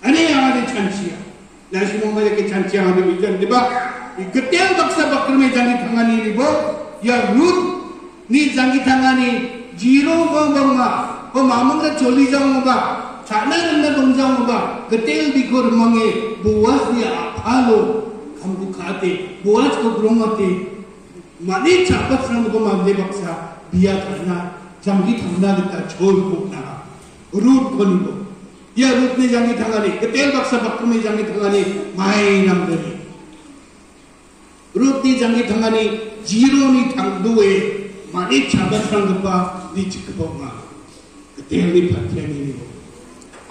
Ada chansia. Nasi mau mereka chansia ada bicara diba. Ketel baksa bakar me jangi tangani ni bo. Ya rut ni jangi tangani zero bang bang ma. Ko mamang ka choli jang ba. Chana randa bang jang ba. Ketel bikur mange buas dia apalo. Kambu kate buas ko gromate. Mani capat sang ko mamde baksa biya karena jangi tangna kita chol ko na. रूट खोनी को या root ने जांगी थंगानी कतेल बक्सा बक्कु में जांगी थंगानी माई नम दरी root ने जांगी थंगानी ज़ीरो नी थंग दुए माने छाबर संग पा दी चिक बोमा कतेल नी फत्या नी नी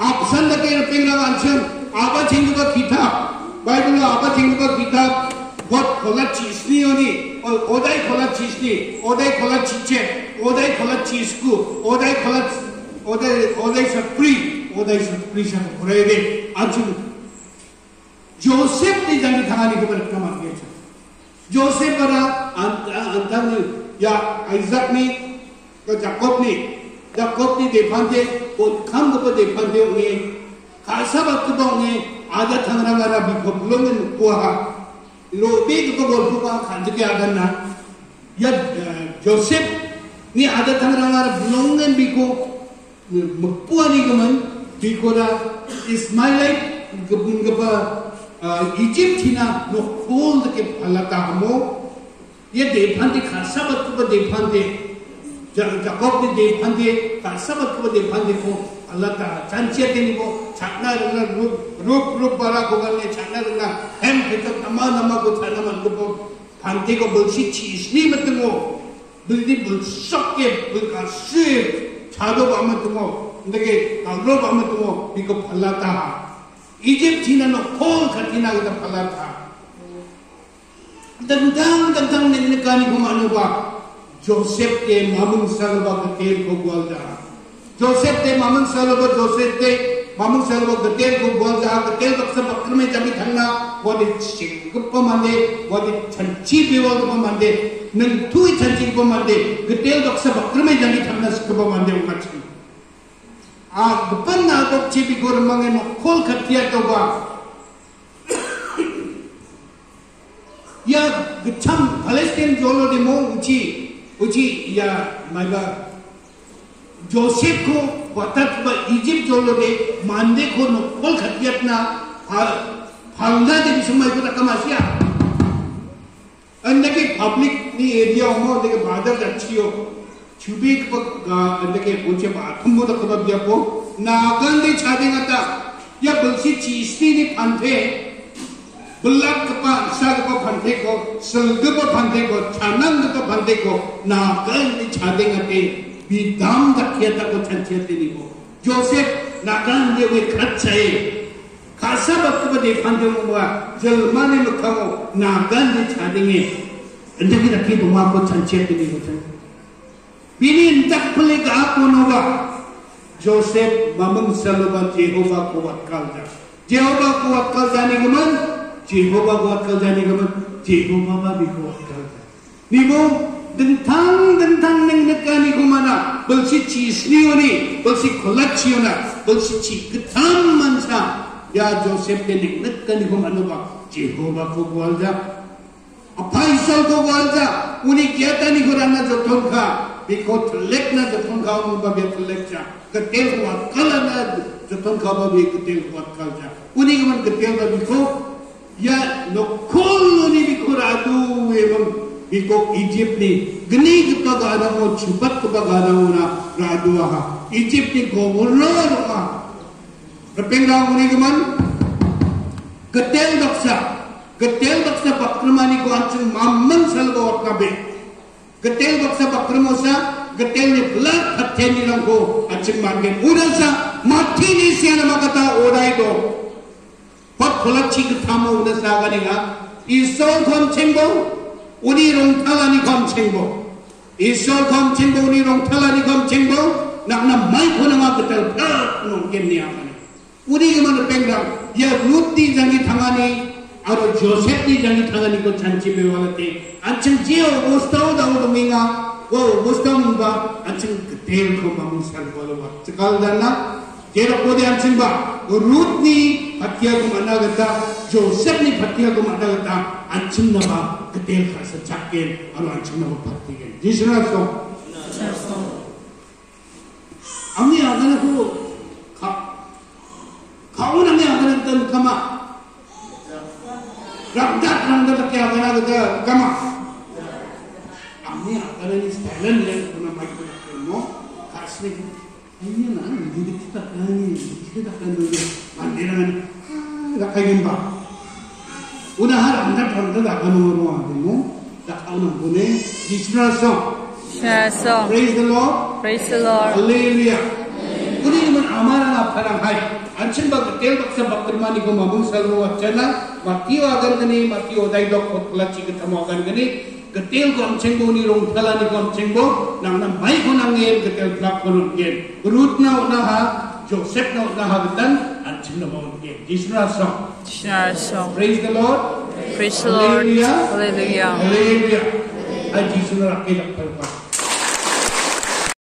आप संद के रपेंगा वांचन आबा चिंग का किताब बाइबल आबा चिंग का किताब बहुत खोला चीज़ नहीं होनी और ओदाई खोला चीज़ नहीं ओदाई खोला चीचे ओदाई खोला चीज़ को ओदाई खोला sa free oday sa free sa kurede achu Joseph ni jangi thangani ko bar kama ke cha Joseph bara antar ni ya Isaac ni ko Jacob ni Jacob ni defante ko kham ko defante ni khasa bat ko ni ada thangara ngara bi ko bulong ko ha lo be ko bol ko ka khanj ke adan na ya Joseph ni ada thangara ngara bulong bi ko magpuani gaman bikora Ismailite gabun gaba Egypt hina no khol ke phalata mo ye dephante khasa bat ko dephante Jacob ne dephante khasa bat ko dephante ko Allah ta chanche te ni ko chakna rana rup rup rup bara ko galne chakna rana hem kheta tama nama ko chana man ko phante ko 他都把我们怎么那个，他都把我们怎么一个破烂蛋哈？以前听那个破壳听那个的破烂蛋，等等等等，你你看你不满意吧？就是的，我们三个把个天搞光了，就是的，我们三个把就是的。खोल दंदang दंदang ने कानी को मानुबा Joseph के मामुन सलबा के तेल को ग्वालजा Joseph के Mamun Salba Joseph के मामुन सलबा के तेल को ग्वालजा के तेल बक्स बक्र में जमी थंगा वादे चिंगप मंदे वादे छंची बेवल को मंदे nang tui chanchi ko mande getel dok sa bakr me jangi thamna skaba mande ung kachi a depan na dok chibi gor mange no kol khatia to ba ya gcham palestine jolo de mo uchi uchi ya maiba joseph ko watat ba egypt jolo de mande ko no kol khatia na halda de bismai ko takamasia अंदके public नी area होमो अंदके बादर अच्छियो छुबीक पक अंदके पूछे बाथम मो तक बबिया को नागन दे छादेगा ता या बलसी चीस्ती ने फंथे बुल्लक पा, साग पा फंथे को, सलग पा फंथे को छानंग पा फंथे को नागन दे छादेगा ते Bidam tak kira tak kuchan kira tini ko. Joseph nakan dia we khat chaye. Kasa waktu ko dia pandang muka, jelmane muka mu nakan dia chadinge. Entah kira kira tuh mak kuchan kira tini ko. Bini entah pule gak kono ba. Joseph mamang Jehovah kuat kalja. Jehovah kuat kalja ni keman? Jehovah kuat kalja ni? Jehovah mama bi kuat kalja. Nibo dentang dentang mana belsi chi snioni belsi kolachiona belsi chi ketam mansa या Joseph के निकनत कन को मनोबा जेहोवा को बोल जा। अफाइसल को बोल जा। उन्हें क्या तनी को रना जो तुम खा बिको थलेक ना जो तुम खा उन बबे थलेक जा। कतेल को कल ना जो तुम खा बबे कतेल को कल जा। उन्हें के मन कतेल का बिको या नो एवं बिको इजिप्ट ने गनी के पगारा हो छुपत के पगारा हो ना रादू आहा इजिप्ट ने गोवरो रो Repenggang unigaman Getel doksa Getel doksa pakramani ko ansung mamman salgo wakabe Getel doksa pakramosa Getel ni belak hatya ni lang ko ansung margen Udan sa mati ni siya na makata oray do Pat kulak chik tamo udan sa gani nga Isol kom chengbo Uni rong tala ni kom chengbo Isol kom chengbo Uni rong tala ni kom chengbo Nak na mai ko na nga getel Pa nung kem ni aman 우 리 그만 뺑랑 야 루티 장이 당하니 아로 조셉이 장이 당하니 그 잔치 배워왔대 안청 지어 오스타오 다오도 민가 తేరపోతే అంశింప రూత్ ని హత్యకు మన్నగత Joseph ని హత్యకు మన్నగత అంశింప కతేల్ ఖాస చక్కే అను అంశింప భక్తిగె దిశనాస్తో అమ్మి అదనకు కావున అమ్మి అదనంత comma రక్తా రంగలకి అదనగత comma అమ్మి అదనని స్థలం లేకుండా మైకు నో కాస్ని ba patigen jisna so ami agana ko ka kaun ami agana tan kama Ramdat ramdat kya agana gata kama Ami agana ni style ni kuna mai kuna mo kasne ini na hindi kita kani kita kan dulu mandiran rakagin ba una har ramdat ramdat agana mo ado mo takauna bune jisna so Share a song. praise the Lord Praise the Lord. Hallelujah. Kuni man amara na parang hai. Anchin bag tel bak sa baktermani ko mabung salu wachana. Matiyo agan gani matiyo dai dok kot kala chik tamo agan gani. Ketel ko amcheng bo ni rong thala ni ko amcheng bo nang nang mai ko nang ngel ketel plak ko rut gen. Rut na na ha Joseph na na ha gatan anchin na bo gen. Jisra song. Share a song. Praise the Lord. Praise the Lord. Hallelujah. Hallelujah. Hallelujah. Ay Jisu na rakil ak palpa.